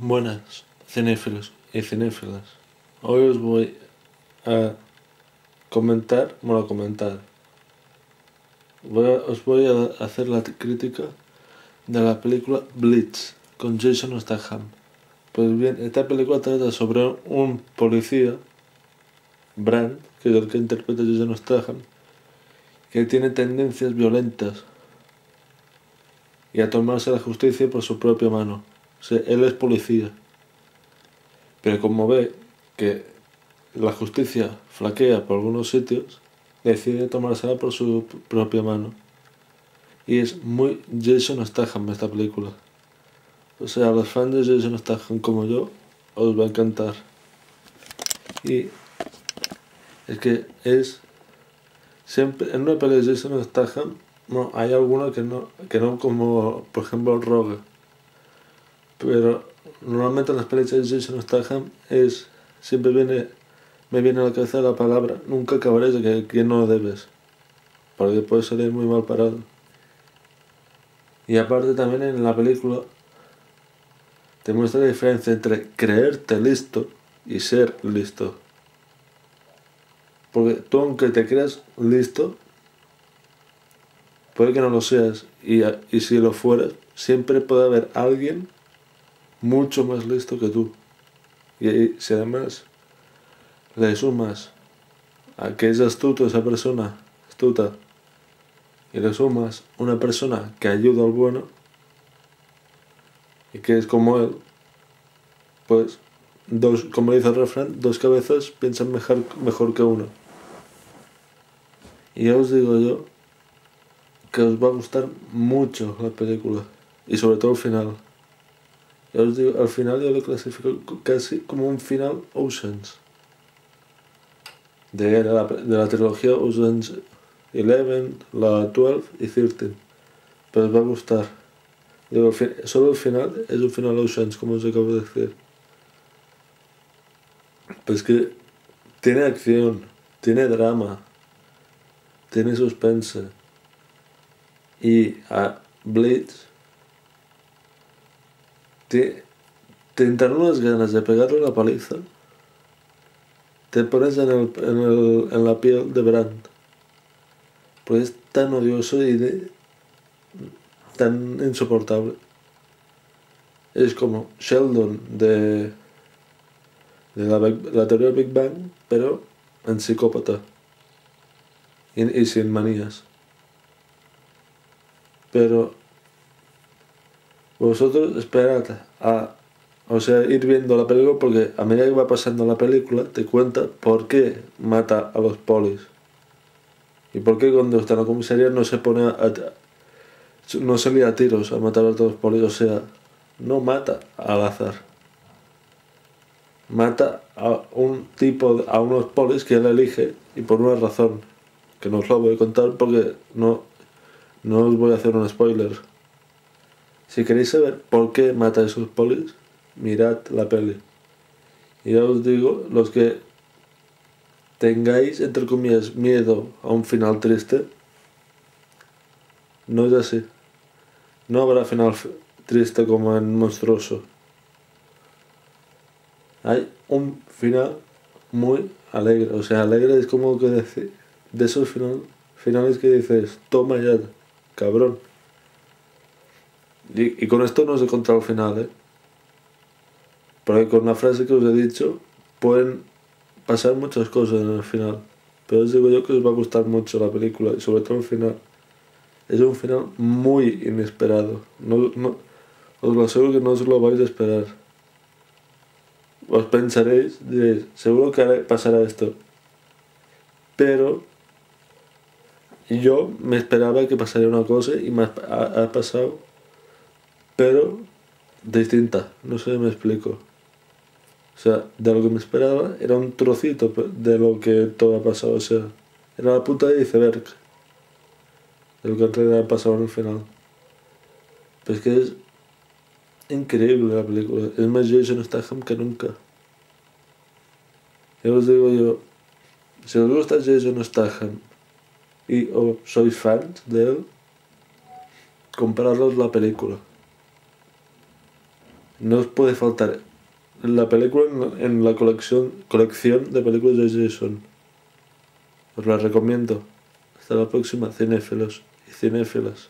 Buenas, cinéfilos y cinéfilas. Hoy os voy a comentar, comentar. Os voy a hacer la crítica de la película Blitz con Jason Statham. Pues bien, esta película trata sobre un policía, Brand, que es el que interpreta Jason Statham, que tiene tendencias violentas y a tomarse la justicia por su propia mano. Él es policía. Pero como ve que la justicia flaquea por algunos sitios, decide tomársela por su propia mano. Y es muy Jason Statham esta película. O sea, los fans de Jason Statham como yo, os va a encantar. Y es que es siempre en una pelea de Jason Statham no, hay algunos que no, que no como por ejemplo Rogue. Pero normalmente en las peleas de Jason Statham es siempre viene me viene a la cabeza la palabra nunca acabaré de que, que no debes. Porque puede salir muy mal parado. Y aparte también en la película te muestra la diferencia entre creerte listo y ser listo. Porque tú aunque te creas listo, puede que no lo seas. Y, y si lo fueras, siempre puede haber alguien mucho más listo que tú. Y, si además le sumas a que es astuto esa persona, astuta, y le sumas una persona que ayuda al bueno, y que es como él, pues, dos, como dice el refrán, dos cabezas piensan mejor, mejor que uno. Y ya os digo yo que os va a gustar mucho la película, y sobre todo el final. Ya os digo, al final yo lo clasifico casi como un final Oceans. De la, de la trilogía Oceans 11, la 12 y 13. Pero os va a gustar. Digo, solo el final es un final Oceans, como os acabo de decir. Pues que tiene acción, tiene drama, tiene suspense. Y a Blitz te, te entran unas ganas de pegarle la paliza. Te pones en, el, en, el- en la piel de Brand. Pues es tan odioso y tan insoportable. Es como Sheldon de, de la, la teoría Big Bang, pero en psicópata. Y sin manías. Pero vosotros esperad a, o sea, ir viendo la película porque a medida que va pasando la película te cuenta por qué mata a los polis. Y por qué cuando está en la comisaría no se pone a, no se lía a tiros a matar a todos los polis, o sea, no mata al azar. Mata a un tipo, a unos polis que él elige y por una razón, que no os lo voy a contar porque no, no os voy a hacer un spoiler. Si queréis saber por qué mata a esos polis, mirad la peli. Y ya os digo, los que tengáis, entre comillas, miedo a un final triste, no es así. No habrá final triste como en Monstruoso. Hay un final muy alegre. O sea, alegre es como que decir, de esos final, finales que dices, toma ya, cabrón. Y, con esto no os he contado el final, ¿eh? Porque con la frase que os he dicho pueden pasar muchas cosas en el final. Pero os digo yo que os va a gustar mucho la película y sobre todo el final. Es un final muy inesperado. No, no, os lo aseguro que no os lo vais a esperar. Os pensaréis, diréis, seguro que pasará esto. Pero yo me esperaba que pasaría una cosa y me ha pasado, pero distinta. No sé si me explico. O sea, de lo que me esperaba era un trocito de lo que todo ha pasado. O sea, era la punta de iceberg de lo que en ha pasado en el final. Pero es que es increíble la película. Es más Jason Statham que nunca. Ya os digo yo, si os gusta Jason Statham y o sois fans de él, compraros la película. No os puede faltar la película en la colección, colección de películas de Jason. Os la recomiendo. Hasta la próxima, cinéfilos y cinéfilas.